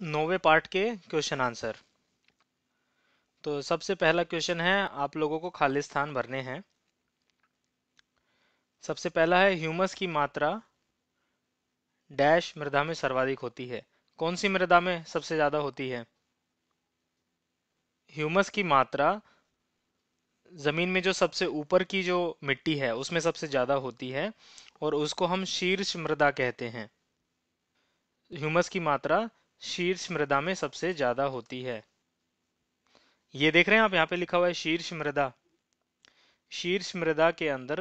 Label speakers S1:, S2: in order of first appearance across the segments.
S1: नौवे पार्ट के question answer तो सबसे पहला क्वेश्चन है, आप लोगों को खाली स्थान भरने हैं। सबसे पहला है ह्यूमस की मात्रा डैश मृदा में सर्वाधिक होती है। कौन सी मृदा में सबसे ज़्यादा होती है? ह्यूमस की मात्रा ज़मीन में जो सबसे ऊपर की जो मिट्टी है, उसमें सबसे ज़्यादा होती है और उसको हम शीर्ष मृदा कहते हैं। ह्यूमस की मात्रा शीर्ष मृदा में सबसे ज़्यादा होती है। ये देख रहे हैं आप, यहाँ पे लिखा हुआ है शीर्ष मृदा शीर्ष मृदा के अंदर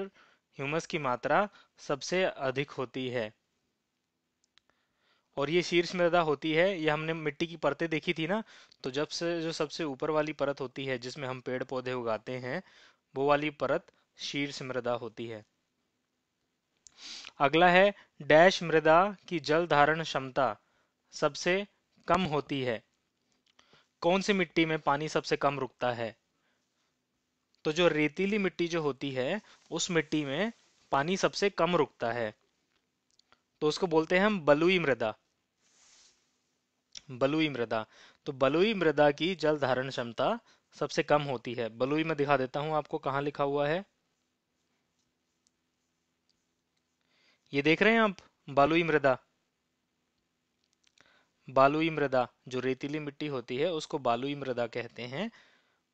S1: ह्यूमस की मात्रा सबसे अधिक होती है। और ये शीर्ष मृदा होती है, ये हमने मिट्टी की परतें देखी थी ना तो जब से, जो सबसे ऊपर वाली परत होती है, जिसमें हम पेड़ पौधे उगाते हैं, वो वाली परत शीर्ष मृदा होती है। अगला है डैश मृदा की जल धारण क्षमता। सबसे कम होती है। कौन सी मिट्टी में पानी सबसे कम रुकता है? तो जो रेतीली मिट्टी जो होती है, उस मिट्टी में पानी सबसे कम रुकता है। तो उसको बोलते हैं हम बलुई मृदा। बलुई मृदा। तो बलुई मृदा की जल धारण क्षमता सबसे कम होती है। बलुई में दिखा देता हूँ आपको कहाँ लिखा हुआ है। ये देख रहे हैं आप? बलुई मृदा। बालुई मृदा, जो रेतीली मिट्टी होती है, उसको बालुई मृदा कहते हैं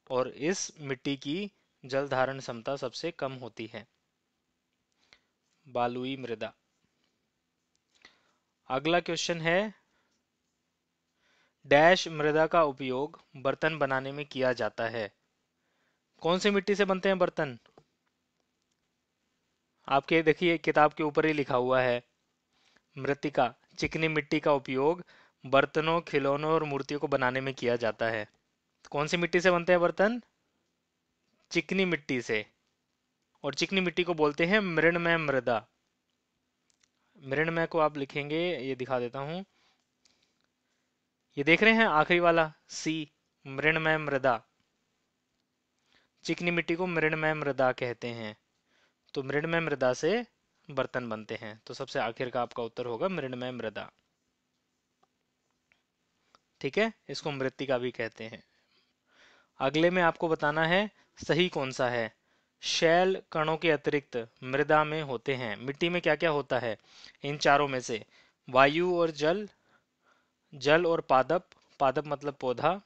S1: और इस मिट्टी की जल धारण क्षमता सबसे कम होती है। बालुई मृदा। अगला क्वेश्चन है, डैश मृदा का उपयोग बर्तन बनाने में किया जाता है। कौन सी मिट्टी से बनते हैं बर्तन? आपके, देखिए, किताब के ऊपर ही लिखा हुआ है, मृतिका, चिकनी मिट्टी का उपयोग बर्तनों, खिलौनों और मूर्तियों को बनाने में किया जाता है। कौन सी मिट्टी से बनते हैं बर्तन? चिकनी मिट्टी से। और चिकनी मिट्टी को बोलते हैं मृणमय मृदा। मृणमय को आप लिखेंगे, ये दिखा देता हूँ। ये देख रहे हैं आखिरी वाला, सी, मृणमय मृदा। चिकनी मिट्टी को मृणमय मृदा कहते हैं। तो मृणमय मृदा से बर्तन बनते हैं। तो सबसे आखिर का आपका उत्तर होगा मृणमय मृदा। ठीक है? इसको मृतिका भी कहते हैं। अगले में आपको बताना है, सही कौन सा है? शैल कणों के अतिरिक्त मृदा में होते हैं। मिट्टी में क्या क्या होता है? इन चारों में से। वायु और जल जल और पादप। पादप मतलब पौधा।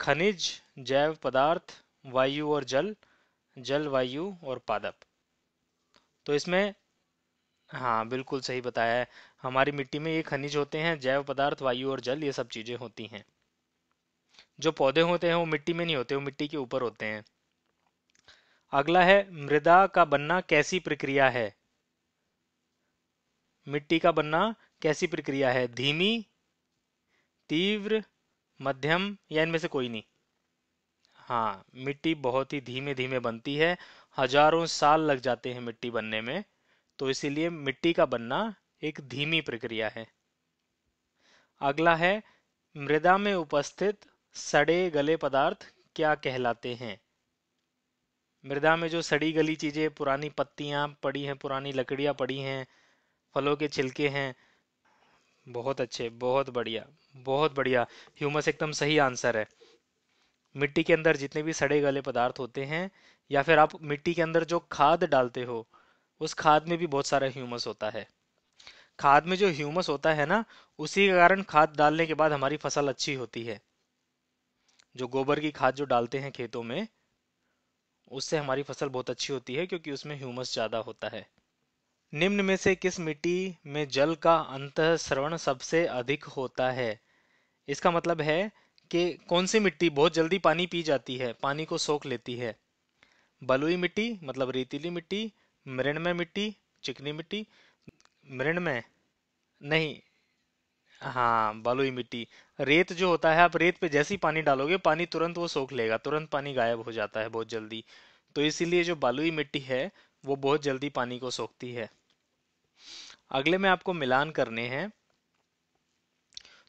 S1: खनिज, जैव पदार्थ, वायु और जल जल वायु और पादप। तो इसमें हाँ बिल्कुल सही बताया है। हमारी मिट्टी में ये खनिज होते हैं, जैव पदार्थ, वायु और जल, ये सब चीज़ें होती हैं। जो पौधे होते हैं, वो मिट्टी में नहीं होते, वो मिट्टी के ऊपर होते हैं। अगला है, मृदा का बनना कैसी प्रक्रिया है? मिट्टी का बनना कैसी प्रक्रिया है? धीमी, तीव्र, मध्यम या इनमें से कोई नहीं? हाँ मिट्टी बहुत ही धीमे धीमे बनती है। हज़ारों साल लग जाते हैं मिट्टी बनने में। तो इसीलिए मिट्टी का बनना एक धीमी प्रक्रिया है। अगला है, मृदा में उपस्थित सड़े गले पदार्थ क्या कहलाते हैं? मृदा में जो सड़ी गली चीज़ें, पुरानी पत्तियाँ पड़ी हैं, पुरानी लकड़ियाँ पड़ी हैं, फलों के छिलके हैं, बहुत अच्छे, बहुत बढ़िया बहुत बढ़िया। ह्यूमस एकदम सही आंसर है। मिट्टी के अंदर जितने भी सड़े गले पदार्थ होते हैं, या फिर आप मिट्टी के अंदर जो खाद डालते हो उस खाद में भी बहुत सारा ह्यूमस होता है। खाद में जो ह्यूमस होता है ना, उसी के कारण खाद डालने के बाद हमारी फ़सल अच्छी होती है। जो गोबर की खाद जो डालते हैं खेतों में, उससे हमारी फ़सल बहुत अच्छी होती है क्योंकि उसमें ह्यूमस ज़्यादा होता है। निम्न में से किस मिट्टी में जल का अंत श्रवण सबसे अधिक होता है? इसका मतलब है कि कौन सी मिट्टी बहुत जल्दी पानी पी जाती है, पानी को सोख लेती है? बलुई मिट्टी मतलब रेतीली मिट्टी मृणमय मिट्टी, चिकनी मिट्टी मृणमय नहीं। हाँ बलुई मिट्टी। रेत जो होता है, आप रेत पे जैसे ही पानी डालोगे, पानी तुरंत वो सोख लेगा, तुरंत पानी गायब हो जाता है बहुत जल्दी। तो इसीलिए जो बालुई मिट्टी है, वो बहुत जल्दी पानी को सोखती है। अगले में आपको मिलान करने हैं।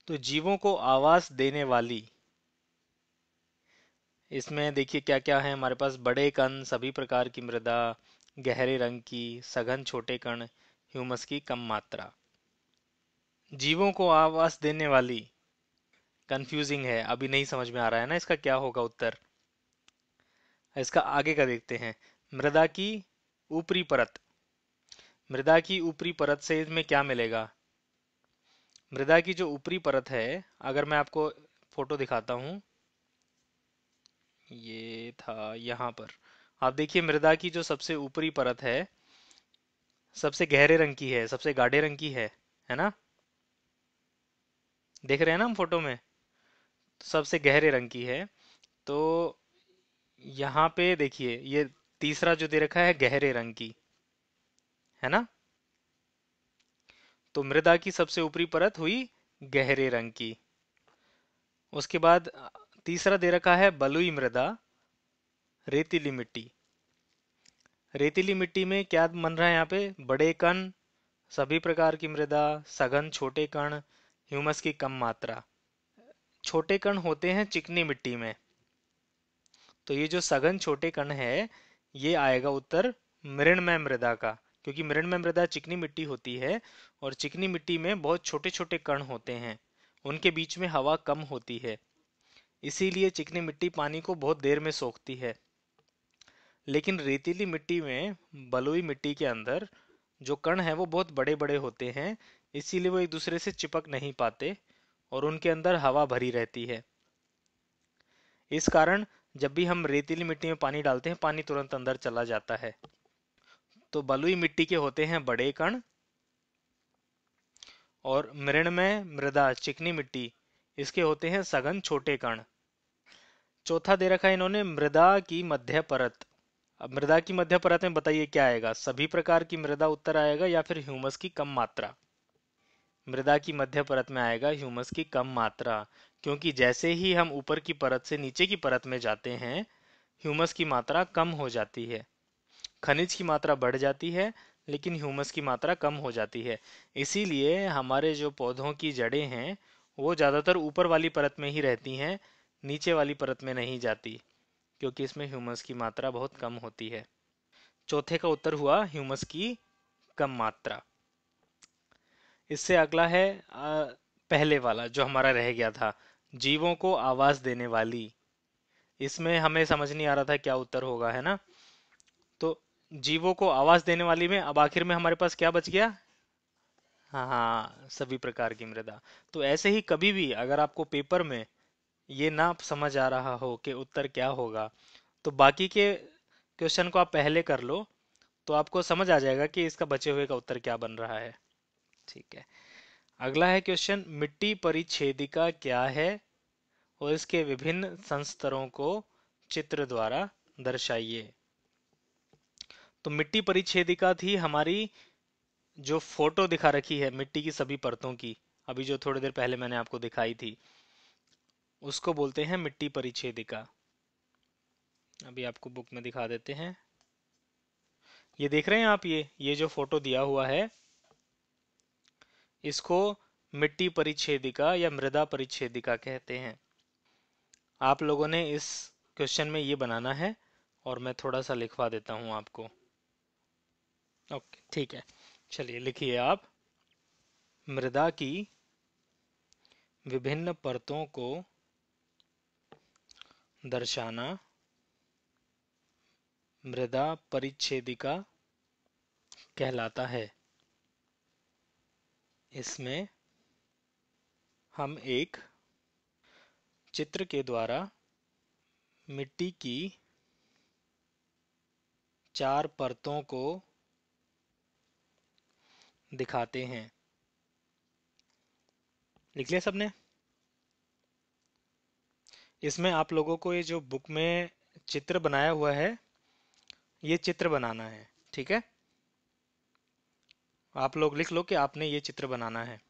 S1: तो जीवों को आवास देने वाली। इसमें देखिए क्या क्या है, हमारे पास बड़े कण, सभी प्रकार की मृदा गहरे रंग की, सघन छोटे कण, ह्यूमस की कम मात्रा। जीवों को आवास देने वाली कंफ्यूजिंग है। अभी नहीं समझ में आ रहा है ना इसका क्या होगा उत्तर? इसका आगे का देखते हैं। मृदा की ऊपरी परत। मृदा की ऊपरी परत से इसमें क्या मिलेगा? मृदा की जो ऊपरी परत है, अगर मैं आपको फ़ोटो दिखाता हूँ, ये था यहाँ पर। आप देखिए मृदा की जो सबसे ऊपरी परत है, सबसे गहरे रंग की है, सबसे गाढ़े रंग की है है ना? देख रहे हैं ना हम फ़ोटो में? सबसे गहरे रंग की है तो यहाँ पे देखिए, ये तीसरा जो दे रखा है गहरे रंग की, है ना? तो मृदा की सबसे ऊपरी परत हुई गहरे रंग की। उसके बाद तीसरा दे रखा है बलुई मृदा रेतीली मिट्टी रेतीली मिट्टी में क्या बन रहा है यहाँ पे? बड़े कण, सभी प्रकार की मृदा, सघन छोटे कण, ह्यूमस की कम मात्रा। छोटे कण होते हैं चिकनी मिट्टी में। तो ये जो सघन छोटे कण है, ये आएगा उत्तर मृणमय मृदा का, क्योंकि मृणमय मृदा चिकनी मिट्टी होती है और चिकनी मिट्टी में बहुत छोटे छोटे कण होते हैं। उनके बीच में हवा कम होती है। इसीलिए चिकनी मिट्टी पानी को बहुत देर में सोखती है। लेकिन रेतीली मिट्टी में, बलुई मिट्टी के अंदर, जो कण है, वो बहुत बड़े बड़े होते हैं, इसीलिए वो एक दूसरे से चिपक नहीं पाते और उनके अंदर हवा भरी रहती है। इस कारण, जब भी हम रेतीली मिट्टी में पानी डालते हैं, पानी तुरंत अंदर चला जाता है। तो बलुई मिट्टी के होते हैं बड़े कण और मृण में मृदा, चिकनी मिट्टी, इसके होते हैं सघन छोटे कण। चौथा दे रखा है इन्होंने, मृदा की मध्य परत। अब मृदा की मध्य परत में बताइए क्या आएगा? सभी प्रकार की मृदा उत्तर आएगा या फिर ह्यूमस की कम मात्रा? मृदा की मध्य परत में आएगा, ह्यूमस की कम मात्रा, क्योंकि जैसे ही हम ऊपर की परत से नीचे की परत में जाते हैं, ह्यूमस की मात्रा कम हो जाती है। खनिज की मात्रा बढ़ जाती है, लेकिन ह्यूमस की मात्रा कम हो जाती है। इसीलिए हमारे जो पौधों की जड़ें हैं, वो ज़्यादातर ऊपर वाली परत में ही रहती हैं, नीचे वाली परत में नहीं जाती। क्योंकि इसमें ह्यूमस की मात्रा बहुत कम होती है। चौथे का उत्तर हुआ ह्यूमस की कम मात्रा। इससे अगला है आ, पहले वाला जो हमारा रह गया था जीवों को आवाज़ देने वाली। इसमें हमें समझ नहीं आ रहा था क्या उत्तर होगा है ना? तो जीवों को आवाज़ देने वाली में अब आखिर में हमारे पास क्या बच गया? हाँ हाँ सभी प्रकार की मृदा। तो ऐसे ही कभी भी अगर आपको पेपर में ये ना समझ आ रहा हो कि उत्तर क्या होगा। तो बाकी के क्वेश्चन को आप पहले कर लो तो आपको समझ आ जाएगा कि इसका बचे हुए का उत्तर क्या बन रहा है। ठीक है। अगला है क्वेश्चन मिट्टी परिच्छेदिका क्या है? और इसके विभिन्न संस्तरों को चित्र द्वारा दर्शाइए। तो मिट्टी परिच्छेदिका थी हमारी जो फ़ोटो दिखा रखी है मिट्टी की सभी परतों की। अभी जो थोड़ी देर पहले मैंने आपको दिखाई थी। उसको बोलते हैं मिट्टी परिच्छेदिका। अभी आपको बुक में दिखा देते हैं। ये देख रहे हैं आप ये? ये जो फ़ोटो दिया हुआ है, इसको मिट्टी परिच्छेदिका या मृदा परिच्छेदिका कहते हैं। आप लोगों ने इस क्वेश्चन में ये बनाना है और मैं थोड़ा सा लिखवा देता हूँ आपको। ओके, ठीक है। चलिए, लिखिए आप। मृदा की विभिन्न परतों को दर्शाना। मृदा परिच्छेदिका कहलाता है। इसमें हम एक चित्र के द्वारा मिट्टी की चार परतों को दिखाते हैं। लिख लिया सबने? इसमें आप लोगों को ये जो बुक में चित्र बनाया हुआ है, ये चित्र बनाना है, ठीक है? आप लोग लिख लो कि आपने ये चित्र बनाना है।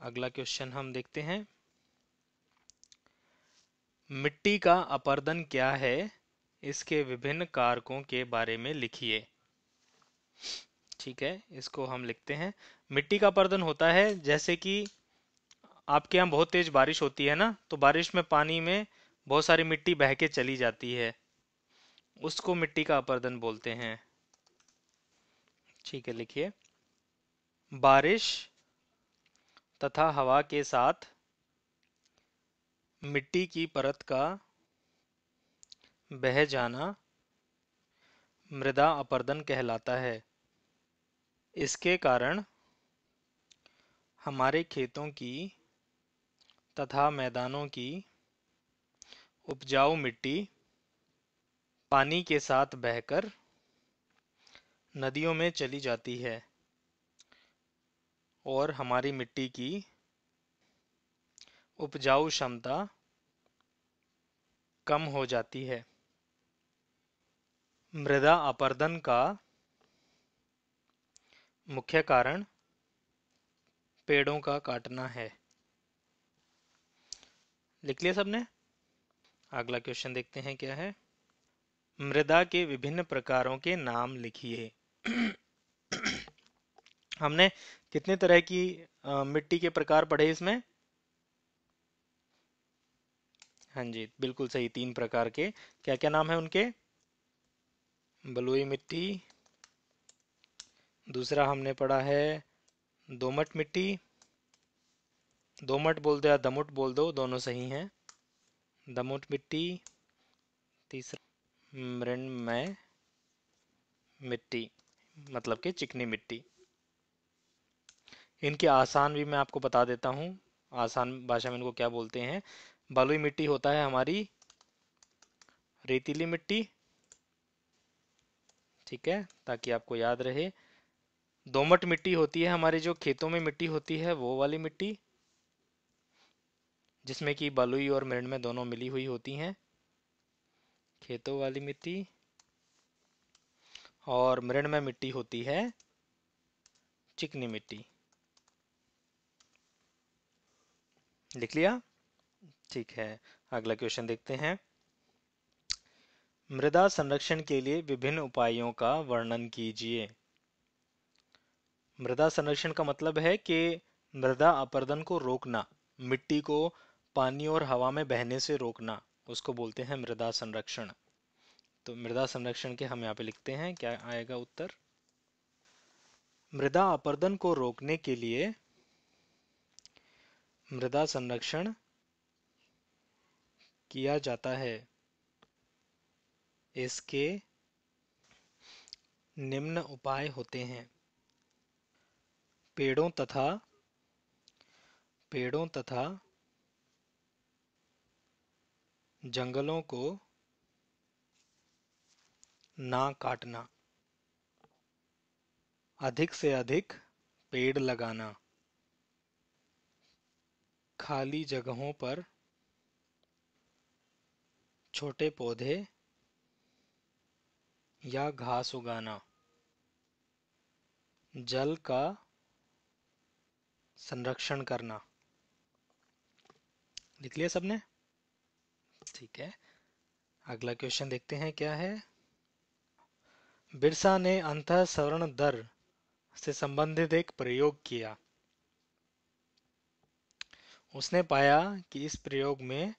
S1: अगला क्वेश्चन हम देखते हैं। मिट्टी का अपर्दन क्या है? इसके विभिन्न कारकों के बारे में लिखिए। ठीक है, इसको हम लिखते हैं। मिट्टी का अपर्दन होता है, जैसे कि आपके यहाँ बहुत तेज बारिश होती है ना तो बारिश में पानी में बहुत सारी मिट्टी बह के चली जाती है। उसको मिट्टी का अपर्दन बोलते हैं। ठीक है, लिखिए। बारिश तथा हवा के साथ मिट्टी की परत का बह जाना मृदा अपर्दन कहलाता है। इसके कारण हमारे खेतों की तथा मैदानों की उपजाऊ मिट्टी पानी के साथ बहकर नदियों में चली जाती है और हमारी मिट्टी की उपजाऊ क्षमता कम हो जाती है। मृदा अपर्दन का मुख्य कारण पेड़ों का काटना है। लिख लिया सबने? अगला क्वेश्चन देखते हैं क्या है। मृदा के विभिन्न प्रकारों के नाम लिखिए। हमने कितने तरह की आ, मिट्टी के प्रकार पढ़े इसमें? हाँ जी बिल्कुल सही तीन प्रकार के। क्या क्या नाम है उनके? बलुई मिट्टी। दूसरा हमने पढ़ा है दोमट मिट्टी। दोमट बोल दो या दमुट बोल दो, दोनों सही हैं। दमुट मिट्टी, तीसरा मृणमय मिट्टी मतलब कि चिकनी मिट्टी। इनके आसान भी मैं आपको बता देता हूँ। आसान भाषा में इनको क्या बोलते हैं? बलुई मिट्टी होता है हमारी रेतीली मिट्टी। ठीक है, ताकि आपको याद रहे। दोमट मिट्टी होती है हमारे जो खेतों में मिट्टी होती है, वो वाली मिट्टी। जिसमें कि बलुई और मृण में दोनों मिली हुई होती हैं। खेतों वाली मिट्टी और मृण में मिट्टी होती है चिकनी मिट्टी। लिख लिया? ठीक है, अगला क्वेश्चन देखते हैं। मृदा संरक्षण के लिए विभिन्न उपायों का वर्णन कीजिए। मृदा संरक्षण का मतलब है कि मृदा अपर्दन को रोकना, मिट्टी को पानी और हवा में बहने से रोकना, उसको बोलते हैं मृदा संरक्षण। तो मृदा संरक्षण के हम यहाँ पे लिखते हैं, क्या आएगा उत्तर? मृदा अपर्दन को रोकने के लिए मृदा संरक्षण किया जाता है। इसके निम्न उपाय होते हैं। पेड़ों तथा पेड़ों तथा जंगलों को ना काटना, अधिक से अधिक पेड़ लगाना, खाली जगहों पर छोटे पौधे या घास उगाना, जल का संरक्षण करना। लिख लिया सबने? ठीक है। अगला क्वेश्चन देखते हैं क्या है। बिरसा ने अंत सवर्ण दर से संबंधित एक प्रयोग किया। उसने पाया कि इस प्रयोग में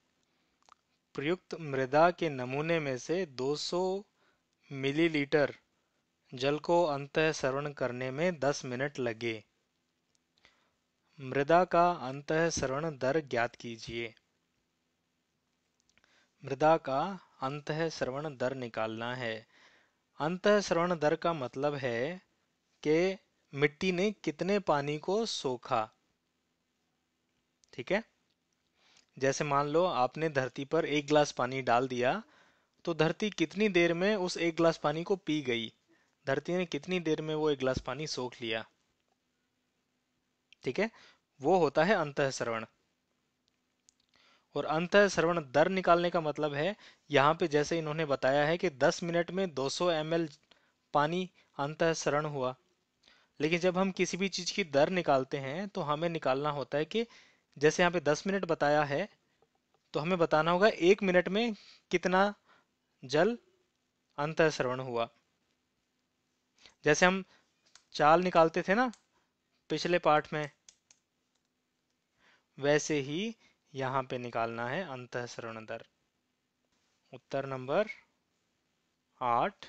S1: प्रयुक्त मृदा के नमूने में से 200 मिलीलीटर जल को अंत सरवण करने में 10 मिनट लगे। मृदा का अंत सरवण दर ज्ञात कीजिए। मृदा का अंत श्रवण दर निकालना है। अंत श्रवण दर का मतलब है कि मिट्टी ने कितने पानी को सोखा। ठीक है? जैसे मान लो आपने धरती पर एक गिलास पानी डाल दिया तो धरती कितनी देर में उस एक गिलास पानी को पी गई? धरती ने कितनी देर में वो एक गिलास पानी सोख लिया? ठीक है? वो होता है अंत श्रवण और अंत श्रवण दर निकालने का मतलब है, यहाँ पे जैसे इन्होंने बताया है कि 10 मिनट में 200 सौ पानी अंत श्रवण हुआ। लेकिन जब हम किसी भी चीज़ की दर निकालते हैं तो हमें निकालना होता है कि जैसे यहाँ पे दस मिनट बताया है तो हमें बताना होगा एक मिनट में कितना जल अंत श्रवण हुआ। जैसे हम चाल निकालते थे ना, पिछले पाठ में, वैसे ही यहाँ पे निकालना है अंत श्रवण दर उत्तर नंबर आठ।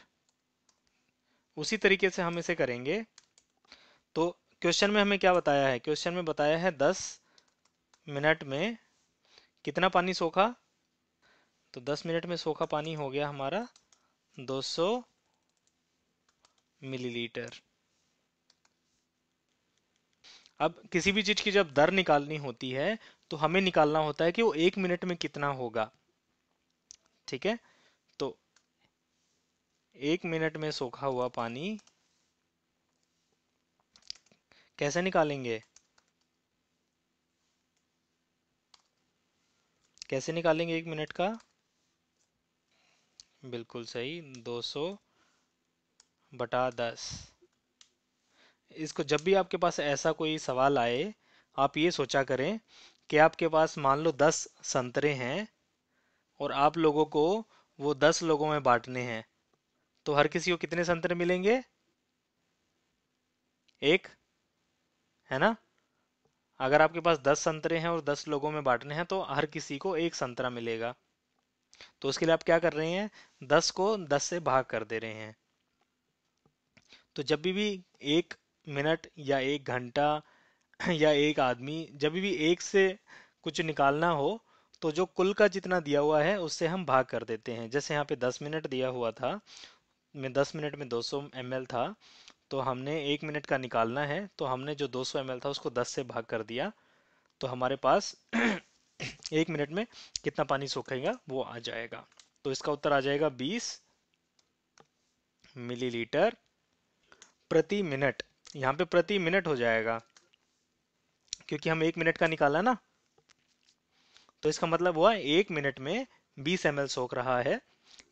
S1: उसी तरीके से हम इसे करेंगे। तो क्वेश्चन में हमें क्या बताया है? क्वेश्चन में बताया है दस मिनट में कितना पानी सोखा? तो 10 मिनट में सोखा पानी हो गया हमारा 200 मिलीलीटर। अब किसी भी चीज़ की जब दर निकालनी होती है तो हमें निकालना होता है कि वो एक मिनट में कितना होगा। ठीक है? तो एक मिनट में सोखा हुआ पानी कैसे निकालेंगे? कैसे निकालेंगे एक मिनट का? बिल्कुल सही 200 बटा दस। इसको जब भी आपके पास ऐसा कोई सवाल आए, आप ये सोचा करें कि आपके पास मान लो दस संतरे हैं और आप लोगों को वो दस लोगों में बांटने हैं तो हर किसी को कितने संतरे मिलेंगे? एक, है ना? अगर आपके पास दस संतरे हैं और दस लोगों में बांटने हैं तो हर किसी को एक संतरा मिलेगा। तो उसके लिए आप क्या कर रहे हैं? दस को दस से भाग कर दे रहे हैं। तो जब भी भी एक मिनट या एक घंटा या एक आदमी जब भी एक से कुछ निकालना हो तो जो कुल का जितना दिया हुआ है, उससे हम भाग कर देते हैं। जैसे यहाँ पे 10 मिनट दिया हुआ था, में 10 मिनट में 200 सौ था तो हमने एक मिनट का निकालना है तो हमने जो 200 सौ था, उसको 10 से भाग कर दिया। तो हमारे पास एक मिनट में कितना पानी सूखेगा, वो आ जाएगा। तो इसका उत्तर आ जाएगा 20 मिलीलीटर प्रति मिनट। यहाँ पे प्रति मिनट हो जाएगा। क्योंकि हम एक मिनट का निकाला ना। तो इसका मतलब हुआ एक मिनट में 20 एम एल सोख रहा है,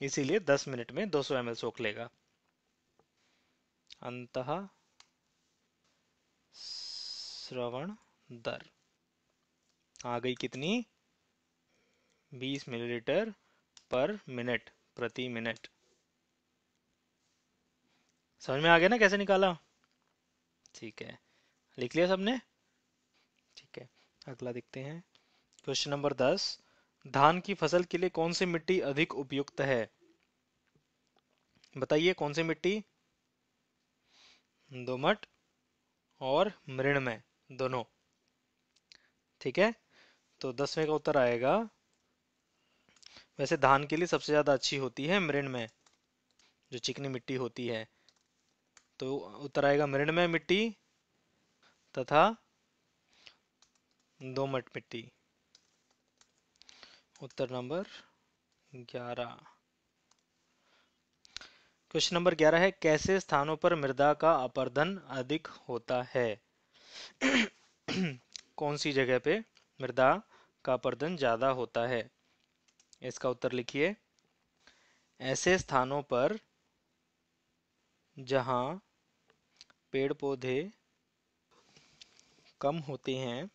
S1: इसीलिए 10 मिनट में 200 एम एल सोख लेगा। अंत श्रवण दर। आ गई कितनी? 20 मिलीलीटर पर मिनट, प्रति मिनट। समझ में आ गया ना कैसे निकाला? ठीक है, लिख लिया सबने? अगला देखते हैं। क्वेश्चन नंबर दस, धान की फ़सल के लिए कौन सी मिट्टी अधिक उपयुक्त है? बताइए कौन सी मिट्टी? दोमट और मृणमय, दोनों। ठीक है? तो दसवें का उत्तर आएगा, वैसे धान के लिए सबसे ज़्यादा अच्छी होती है मृणमय, जो चिकनी मिट्टी होती है। तो उत्तर आएगा मृणमय मिट्टी तथा दोमट मिट्टी। उत्तर नंबर ग्यारह। क्वेश्चन नंबर ग्यारह है, कैसे स्थानों पर मृदा का अपर्दन अधिक होता है? कौन सी जगह पे मृदा का अपर्दन ज़्यादा होता है? इसका उत्तर लिखिए। ऐसे स्थानों पर जहाँ पेड़ पौधे कम होते हैं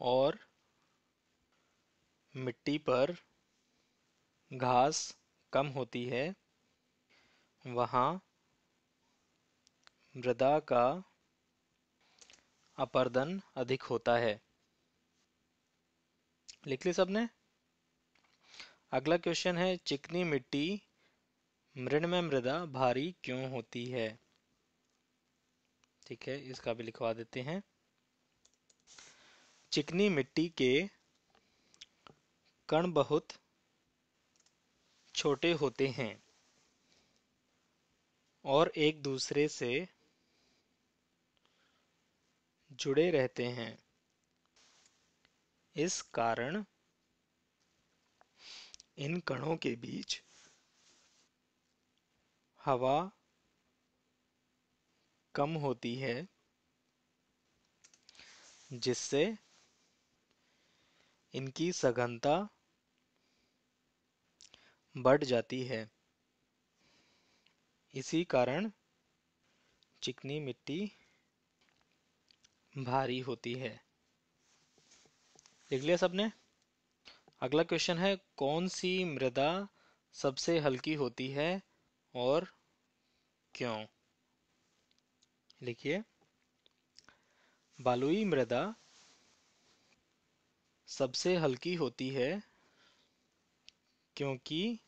S1: और मिट्टी पर घास कम होती है, वहाँ मृदा का अपर्दन अधिक होता है। लिख ली सबने? अगला क्वेश्चन है, चिकनी मिट्टी मृण में मृदा भारी क्यों होती है? ठीक है, इसका भी लिखवा देते हैं। चिकनी मिट्टी के कण बहुत छोटे होते हैं और एक दूसरे से जुड़े रहते हैं। इस कारण इन कणों के बीच हवा कम होती है, जिससे इनकी सघनता बढ़ जाती है। इसी कारण चिकनी मिट्टी भारी होती है। लिख लिया सबने? अगला क्वेश्चन है, कौन सी मृदा सबसे हल्की होती है और क्यों? लिखिए बालुई मृदा सबसे हल्की होती है क्योंकि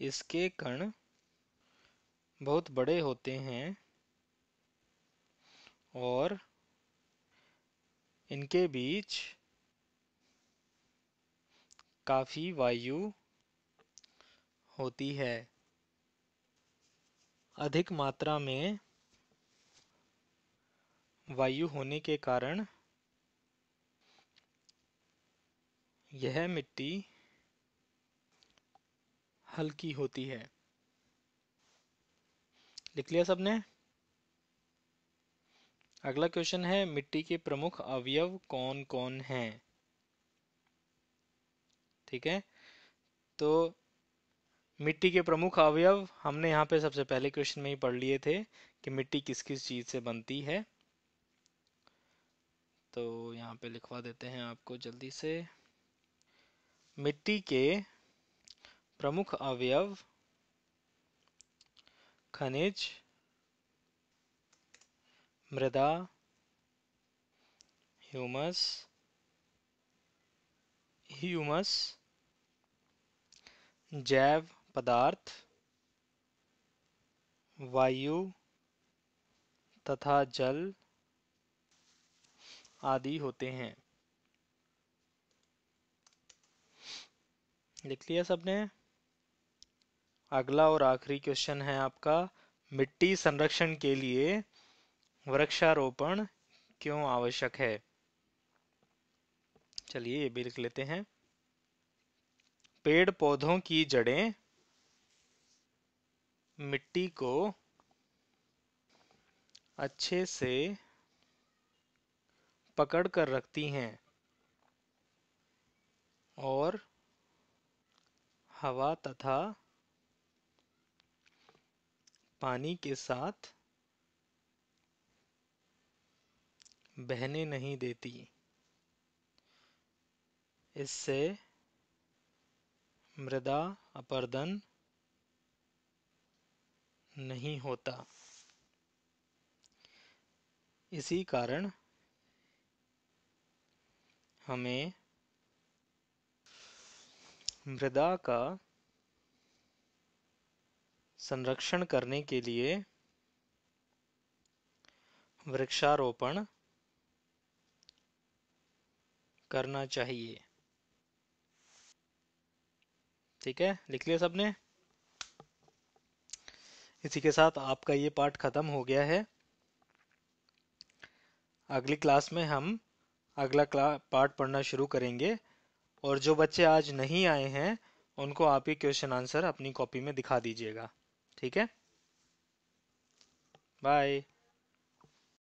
S1: इसके कण बहुत बड़े होते हैं और इनके बीच काफ़ी वायु होती है। अधिक मात्रा में वायु होने के कारण यह मिट्टी हल्की होती है। लिख लिया सबने? अगला क्वेश्चन है, मिट्टी के प्रमुख अवयव कौन कौन हैं? ठीक है? तो मिट्टी के प्रमुख अवयव, हमने यहाँ पे सबसे पहले क्वेश्चन में ही पढ़ लिए थे कि मिट्टी किस किस चीज़ से बनती है। तो यहाँ पे लिखवा देते हैं आपको जल्दी से। मिट्टी के प्रमुख अवयव खनिज, मृदा, ह्यूमस ह्यूमस, जैव पदार्थ, वायु तथा जल आदि होते हैं। लिख लिया सबने। अगला और आखिरी क्वेश्चन है आपका, मिट्टी संरक्षण के लिए वृक्षारोपण क्यों आवश्यक है? चलिए ये भी लिख लेते हैं। पेड़ पौधों की जड़ें, मिट्टी को अच्छे से पकड़ कर रखती हैं और हवा तथा पानी के साथ बहने नहीं देती। इससे मृदा अपर्दन नहीं होता। इसी कारण हमें मृदा का संरक्षण करने के लिए वृक्षारोपण करना चाहिए। ठीक है? लिख लिया सबने? इसी के साथ आपका ये पार्ट खत्म हो गया है। अगली क्लास में हम अगला पार्ट पढ़ना शुरू करेंगे। और जो बच्चे आज नहीं आए हैं, उनको आप ही क्वेश्चन आंसर अपनी कॉपी में दिखा दीजिएगा। ठीक है? बाय